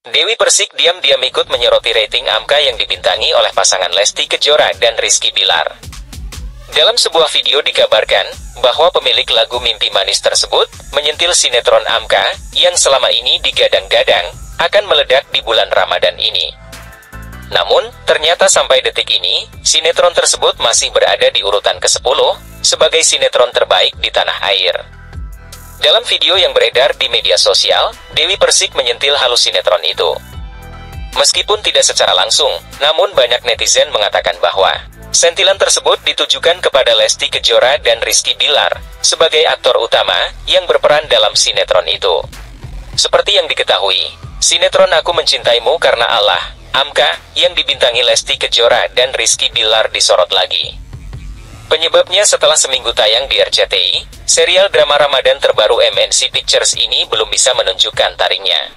Dewi Persik diam-diam ikut menyoroti rating Amka yang dibintangi oleh pasangan Lesti Kejora dan Rizky Bilar. Dalam sebuah video dikabarkan, bahwa pemilik lagu Mimpi Manis tersebut, menyentil sinetron Amka, yang selama ini digadang-gadang, akan meledak di bulan Ramadan ini. Namun, ternyata sampai detik ini, sinetron tersebut masih berada di urutan ke-10, sebagai sinetron terbaik di tanah air. Dalam video yang beredar di media sosial, Dewi Persik menyentil halus sinetron itu. Meskipun tidak secara langsung, namun banyak netizen mengatakan bahwa sentilan tersebut ditujukan kepada Lesti Kejora dan Rizky Bilar sebagai aktor utama yang berperan dalam sinetron itu. Seperti yang diketahui, sinetron Aku Mencintaimu Karena Allah, Amka, yang dibintangi Lesti Kejora dan Rizky Bilar disorot lagi. Penyebabnya setelah seminggu tayang di RCTI, serial drama Ramadan terbaru MNC Pictures ini belum bisa menunjukkan taringnya.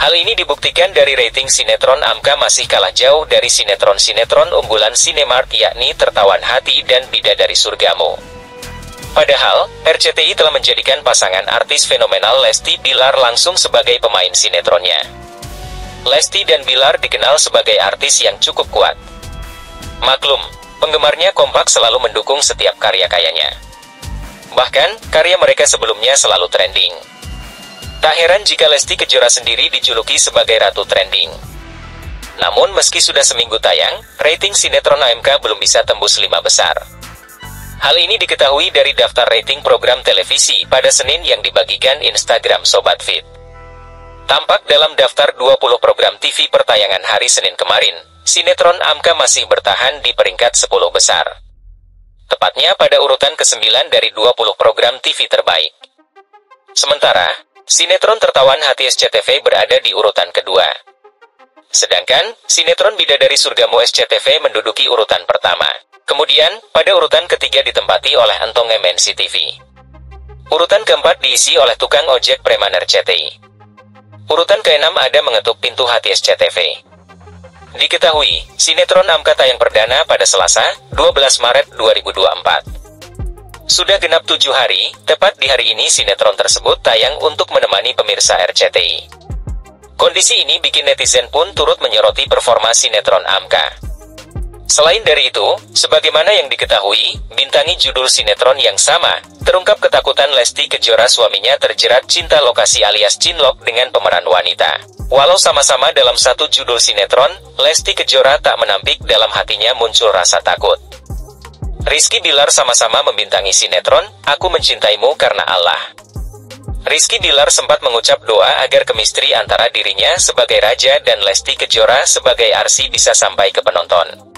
Hal ini dibuktikan dari rating sinetron Amka masih kalah jauh dari sinetron-sinetron unggulan Cinemark yakni Tertawan Hati dan Bidadari Surgamu. Padahal, RCTI telah menjadikan pasangan artis fenomenal Lesti Bilar langsung sebagai pemain sinetronnya. Lesti dan Bilar dikenal sebagai artis yang cukup kuat. Maklum, Penggemarnya kompak selalu mendukung setiap karya kayanya. Bahkan, karya mereka sebelumnya selalu trending. Tak heran jika Lesti Kejora sendiri dijuluki sebagai Ratu Trending. Namun meski sudah seminggu tayang, rating sinetron AMK belum bisa tembus lima besar. Hal ini diketahui dari daftar rating program televisi pada Senin yang dibagikan Instagram Sobat Fit. Tampak dalam daftar 20 program TV pertayangan hari Senin kemarin, sinetron Amka masih bertahan di peringkat 10 besar. Tepatnya pada urutan ke-9 dari 20 program TV terbaik. Sementara, sinetron tertawan hati SCTV berada di urutan kedua. Sedangkan, sinetron Bidadari Surgamu SCTV menduduki urutan pertama. Kemudian, pada urutan ketiga ditempati oleh Entong MNC TV. Urutan keempat diisi oleh tukang ojek preman RCTI. Urutan keenam ada mengetuk pintu hati SCTV. Diketahui, sinetron Amka tayang perdana pada Selasa, 12 Maret 2024. Sudah genap tujuh hari, tepat di hari ini sinetron tersebut tayang untuk menemani pemirsa RCTI. Kondisi ini bikin netizen pun turut menyoroti performa sinetron Amka. Selain dari itu, sebagaimana yang diketahui, bintangi judul sinetron yang sama, terungkap ketakutan Lesti Kejora suaminya terjerat cinta lokasi alias cinlok dengan pemeran wanita. Walau sama-sama dalam satu judul sinetron, Lesti Kejora tak menampik dalam hatinya muncul rasa takut. Rizky Bilar sama-sama membintangi sinetron, Aku Mencintaimu Karena Allah. Rizky Bilar sempat mengucap doa agar kemistri antara dirinya sebagai raja dan Lesti Kejora sebagai arsi bisa sampai ke penonton.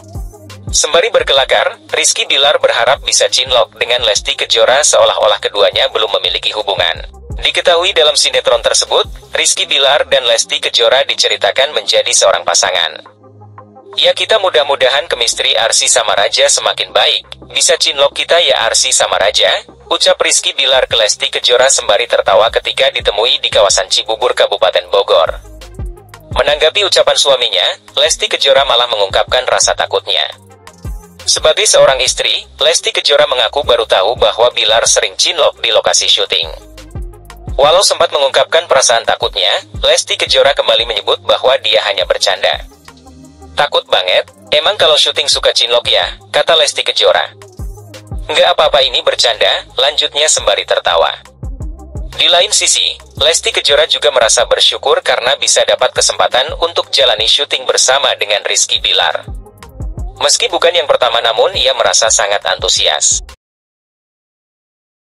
Sembari berkelakar, Rizky Bilar berharap bisa cinlok dengan Lesti Kejora seolah-olah keduanya belum memiliki hubungan. Diketahui dalam sinetron tersebut, Rizky Bilar dan Lesti Kejora diceritakan menjadi seorang pasangan. Ya kita mudah-mudahan kemistri Arsi sama Raja semakin baik, bisa cinlok kita ya Arsi sama Raja, ucap Rizky Bilar ke Lesti Kejora sembari tertawa ketika ditemui di kawasan Cibubur Kabupaten Bogor. Menanggapi ucapan suaminya, Lesti Kejora malah mengungkapkan rasa takutnya. Sebagai seorang istri, Lesti Kejora mengaku baru tahu bahwa Bilar sering cinlok di lokasi syuting. Walau sempat mengungkapkan perasaan takutnya, Lesti Kejora kembali menyebut bahwa dia hanya bercanda. Takut banget, emang kalau syuting suka cinlok ya, kata Lesti Kejora. Nggak apa-apa ini bercanda, lanjutnya sembari tertawa. Di lain sisi, Lesti Kejora juga merasa bersyukur karena bisa dapat kesempatan untuk jalani syuting bersama dengan Rizky Bilar. Meski bukan yang pertama namun ia merasa sangat antusias.